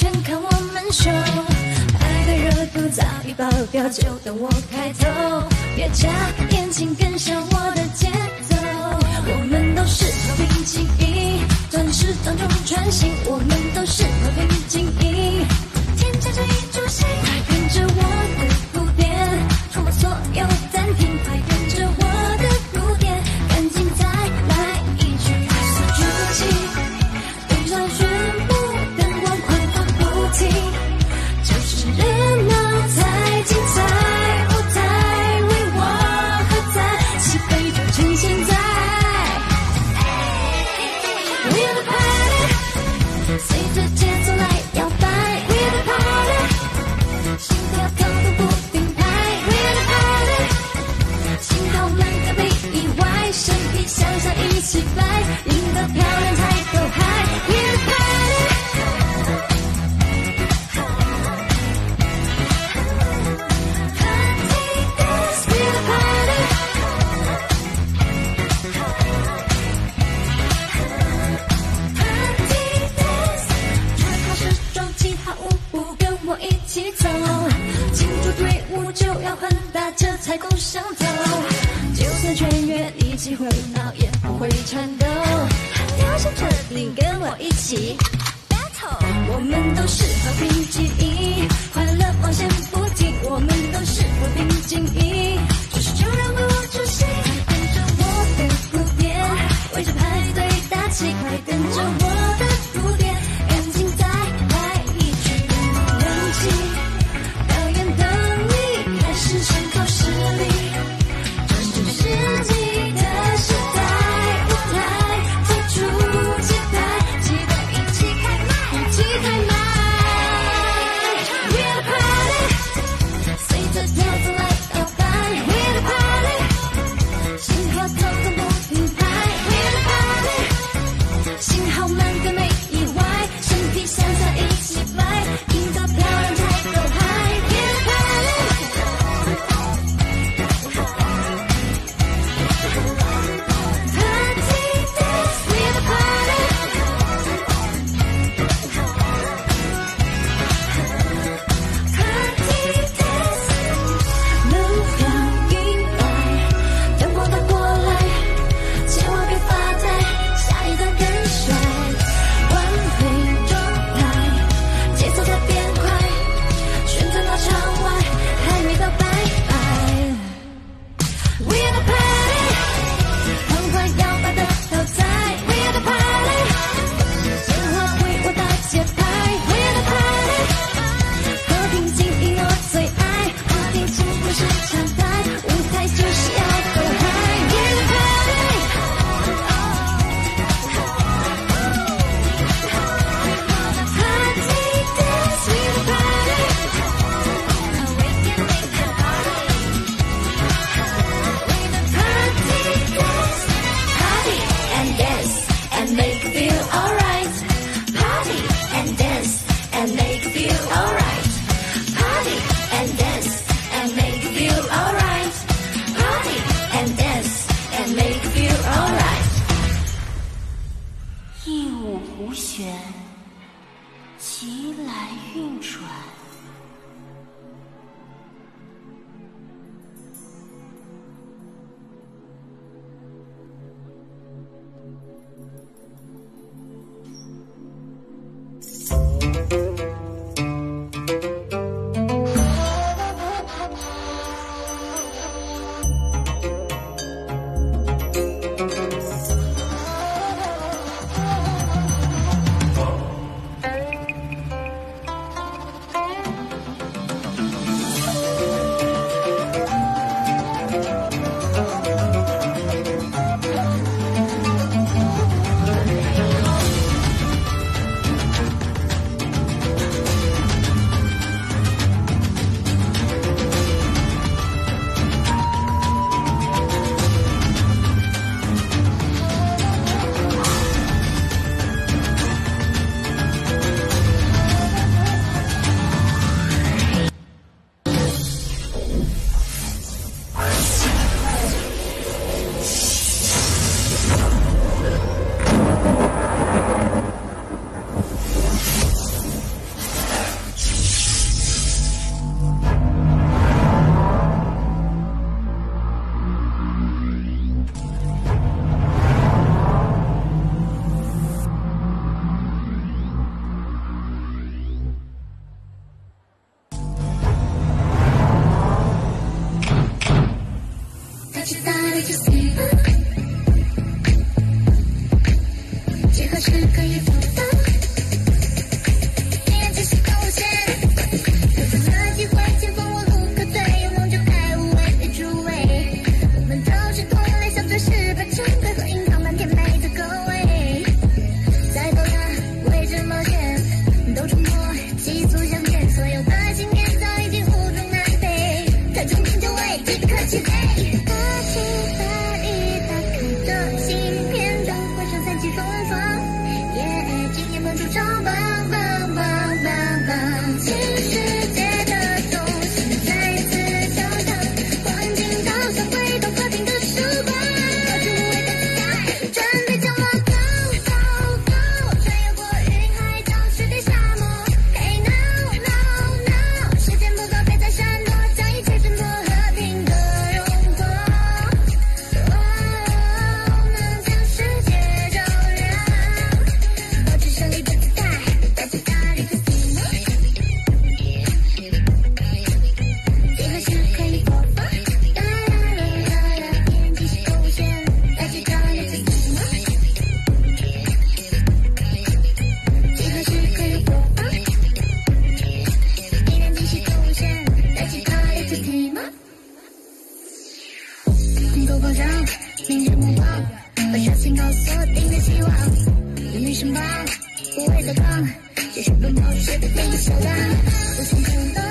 全靠我们秀。爱的热度早已爆表，就等我开头。别眨眼睛跟上我的节奏，我们都是和平精英，钻石当中穿行，我们都是和平精英。天下这一出戏，快跟着我起摆，赢得漂亮才够嗨。We are the party，We are the party。穿好时装，起好舞步，跟我一起走。庆祝队伍就要很大，这才够上头。就算穿越一起回闹，也不会颤抖。跳上车顶，跟我一起 battle。我们都是和平精英，快乐冒险不停。我们都是和平精英，就是就让我出戏，快跟着我的蝴蝶，围着排队打气，快跟着我 Just 方向，明天目光，把下心告诉定的希望，有你身旁，不会再抗，谢谢奔跑，谢谢你的笑，我心空荡。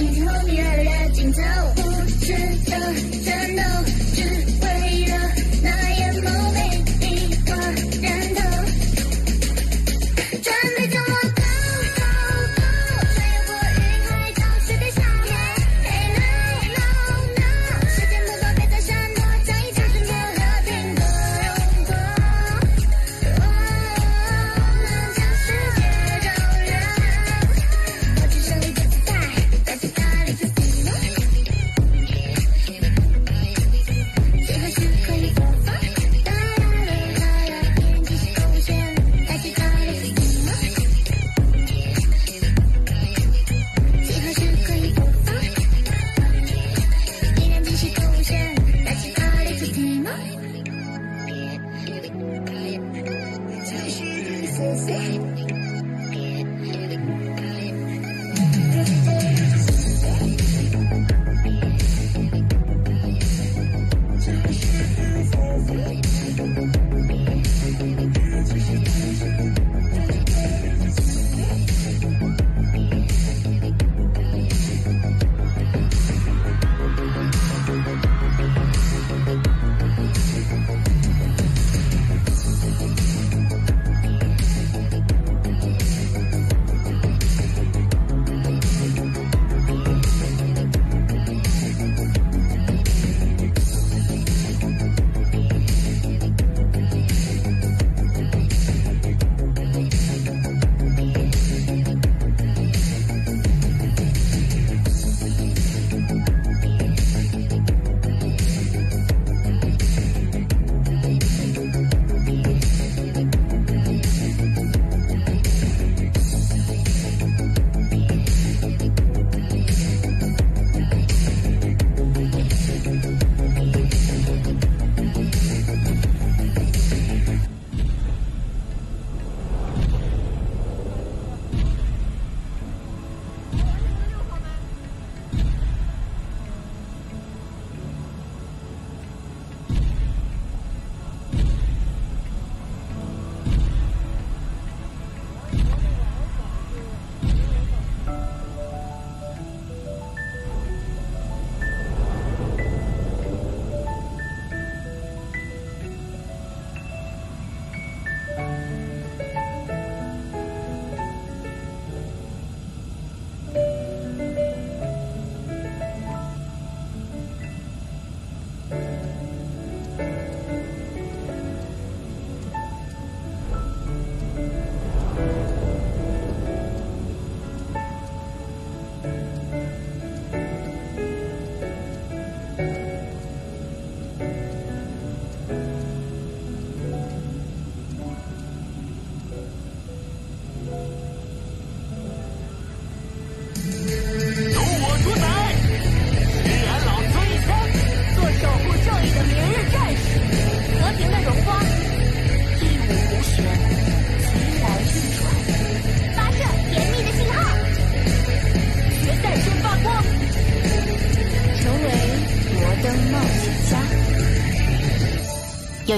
you can come here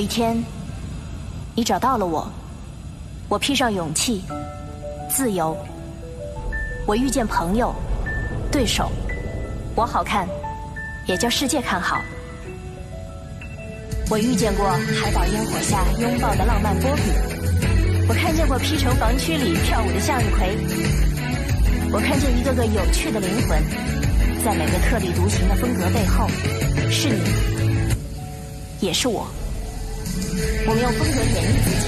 有一天，你找到了我，我披上勇气，自由。我遇见朋友，对手，我好看，也叫世界看好。我遇见过海岛烟火下拥抱的浪漫波比，我看见过 P 城房区里跳舞的向日葵，我看见一个个有趣的灵魂，在每个特立独行的风格背后，是你，也是我。我们用风格演绎自己，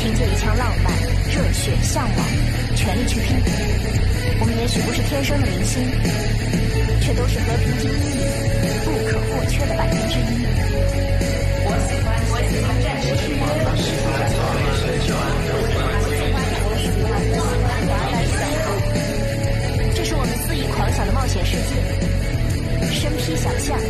凭借一。腔浪漫、热血、向往、全力去拼搏。我们也许不是天生的明星，却都是和平精英里不可或缺的百分之一。我喜欢喜欢站，喜欢在草睡觉，我喜欢和喜欢的。这是我们肆意狂想的冒险世界，身披想象。